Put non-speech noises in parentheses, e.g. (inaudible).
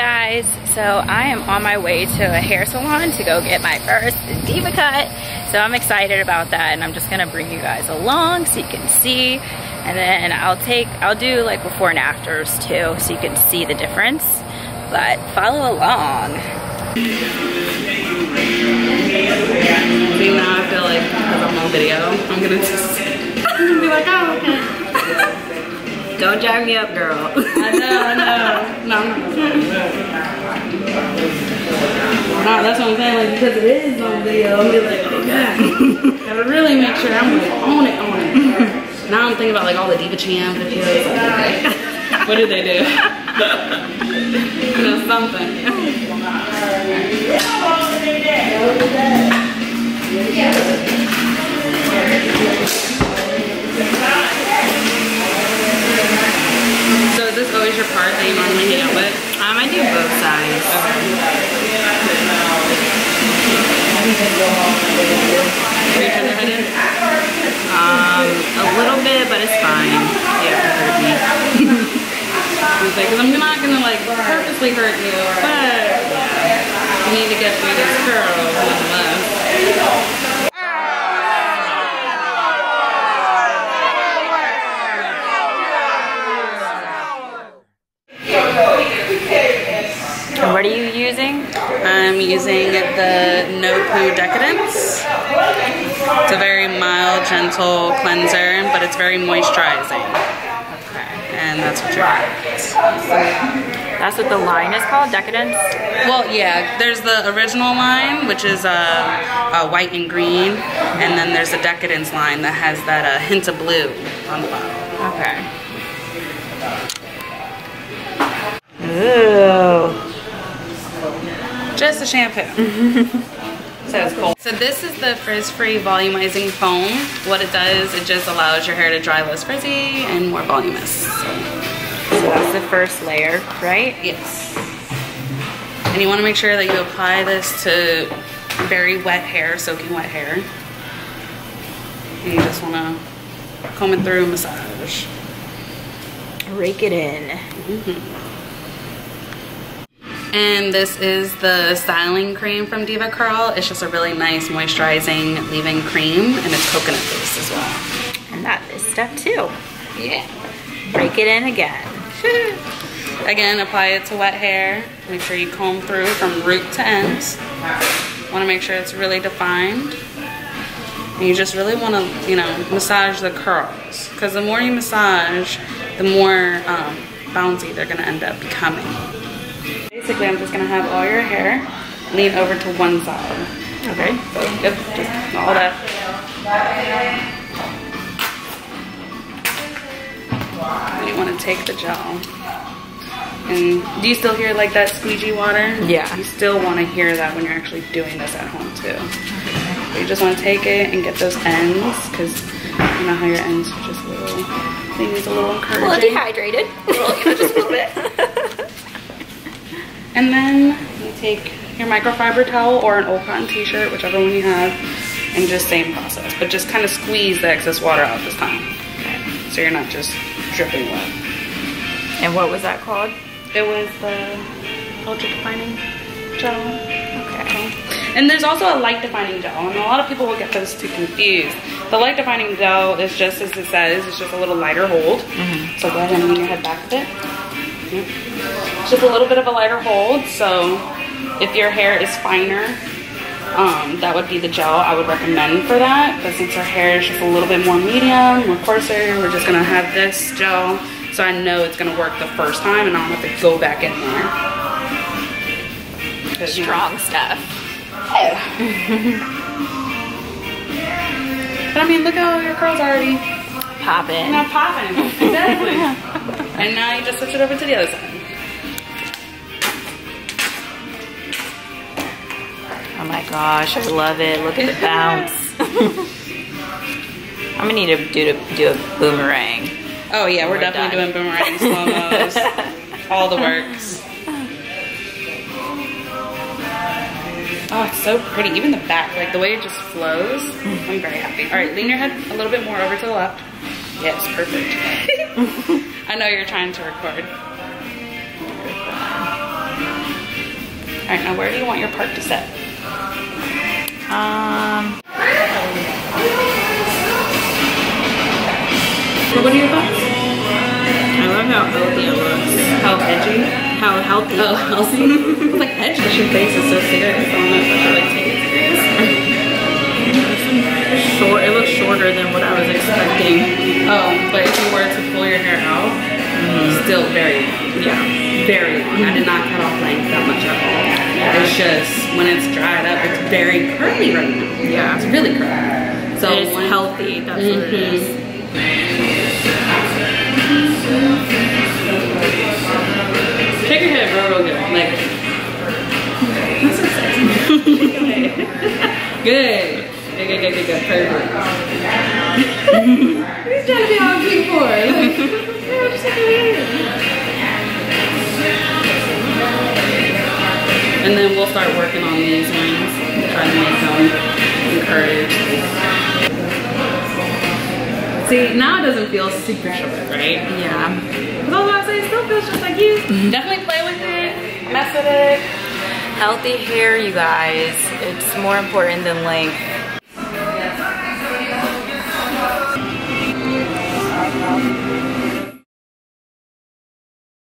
guys, so I am on my way to a hair salon to go get my first deva cut. So I'm excited about that and I'm just gonna bring you guys along so you can see. And then I'll take, I'll do like before and afters too so you can see the difference. But follow along. See, now I feel like because I'm on video, I'm gonna just (laughs) be like, oh, okay. Don't drive me up, girl. (laughs) I know, I know. No, I'm not. No, that's what I'm saying. Like, because it is on video, I'm be like, oh god. (laughs) Gotta really make sure I'm like on it, on it. now I'm thinking about like all the Diva Champ videos. Like, what did they do? you know, something. So always your part that you normally hang out with? Um, I do both sides. Are you tender-headed? Um, a little bit, but it's fine. Yeah, it hurt me. (laughs) Because I'm not gonna like purposely hurt you, but you need to get through this curls I'm using the No Poo Decadence. It's a very mild, gentle cleanser, but it's very moisturizing. Okay. And that's what you're. That's what the line is called, Decadence? Well, yeah, there's the original line, which is uh, uh, white and green, and then there's the Decadence line that has that uh, hint of blue on the bottom. Okay. Just a shampoo. (laughs) so it's cool. So this is the frizz-free volumizing foam. What it does, it just allows your hair to dry less frizzy and more voluminous. So that's the first layer, right? Yes. And you want to make sure that you apply this to very wet hair, soaking wet hair. And you just want to comb it through, massage. Rake it in. Mm-hmm. And this is the styling cream from DevaCurl. It's just a really nice moisturizing leave-in cream and it's coconut based as well. And that is step two. Yeah. Break it in again. (laughs) Again, apply it to wet hair. Make sure you comb through from root to ends. Want to make sure it's really defined. And you just really want to, you know, massage the curls. Because the more you massage, the more um, bouncy they're going to end up becoming. Basically, I'm just going to have all your hair lean over to one side. Okay. So, yep, just all that. And you want to take the gel. And do you still hear like that squeegee water? Yeah. You still want to hear that when you're actually doing this at home too. So you just want to take it and get those ends because you know how your ends are just a little, they need a little A little dehydrated. Well, you know, just a little bit. (laughs) And then you take your microfiber towel or an old cotton t-shirt, whichever one you have, and just same process, but just kind of squeeze the excess water out this time. So you're not just dripping wet. and what was that called? It was the ultra defining gel. Okay. And there's also a light defining gel, and a lot of people will get those two confused. The light defining gel is just as it says, it's just a little lighter hold. Mm-hmm. So go ahead and lean your head back a bit. Just a little bit of a lighter hold, so if your hair is finer, um, that would be the gel I would recommend for that. But since our hair is just a little bit more medium, more coarser, we're just gonna have this gel so I know it's gonna work the first time and I don't have to go back in there. Strong stuff. (laughs) But I mean, look how your curls are already Popping. not popping. (laughs) Exactly. And now you just switch it over to the other side. Oh my gosh, I love it. Look at the bounce. (laughs) I'm gonna need to do to do a boomerang. Oh yeah, we're, We're definitely done. doing boomerang slow mos, (laughs) all the works. Oh, it's so pretty. Even the back, like the way it just flows. I'm very happy. All right, lean your head a little bit more over to the left. Yes, perfect. (laughs) I know you're trying to record. All right, now where do you want your part to sit? Um, So what are your thoughts? I love how healthy it looks. How edgy? How healthy. Oh, healthy. (laughs) I was like edgy. Your face is so serious. I don't know if I should like take serious. Short. It looks shorter than what I was expecting. Oh, but if you were to pull your hair out, mm-hmm. still very, yeah, very long. I did not cut off length that much at all. It's just when it's dried up, it's very curly right now. Yeah. It's really curly. So it's when- healthy. That's what it mm-hmm. is. Shake your head real, real good. Like, (laughs) that's so sexy. (laughs) good. Are you trying to be all cute for? Like, (laughs) yeah, just shake your. And then we'll start working on these ones. Try to make them encouraged. See, now it doesn't feel super short, right? Yeah. Because I was about to say, still feels just like you. (laughs) Definitely play with it, mess with it. Healthy hair, you guys. It's more important than length.